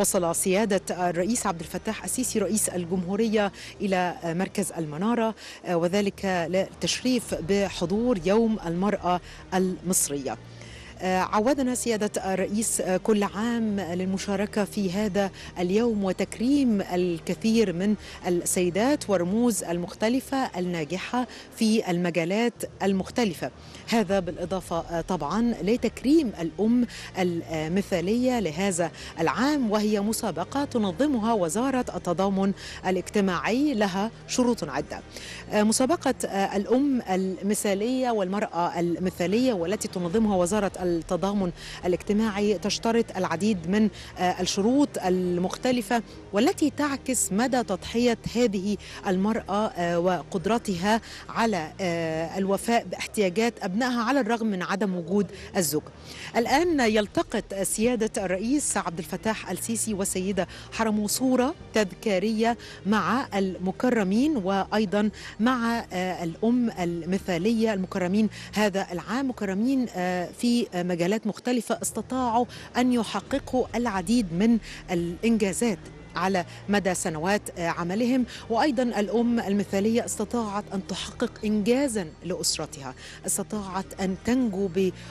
وصل سيادة الرئيس عبد الفتاح السيسي رئيس الجمهورية إلى مركز المنارة وذلك للتشريف بحضور يوم المرأة المصرية. عودنا سيادة الرئيس كل عام للمشاركة في هذا اليوم وتكريم الكثير من السيدات والرموز المختلفة الناجحة في المجالات المختلفة. هذا بالإضافة طبعا لتكريم الأم المثالية لهذا العام وهي مسابقة تنظمها وزارة التضامن الاجتماعي لها شروط عدة. مسابقة الأم المثالية والمرأة المثالية والتي تنظمها وزارة التضامن الاجتماعي تشترط العديد من الشروط المختلفة والتي تعكس مدى تضحية هذه المرأة وقدرتها على الوفاء باحتياجات أبنائها على الرغم من عدم وجود الزوج. الآن يلتقط سيادة الرئيس عبد الفتاح السيسي والسيدة حرمو صورة تذكارية مع المكرمين وأيضا مع الأم المثالية المكرمين هذا العام. مكرمين في مجالات مختلفة استطاعوا أن يحققوا العديد من الإنجازات على مدى سنوات عملهم وأيضا الأم المثالية استطاعت أن تحقق انجازا لأسرتها، استطاعت أن تنجو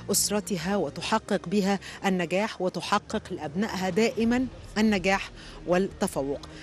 بأسرتها وتحقق بها النجاح وتحقق لأبنائها دائما النجاح والتفوق.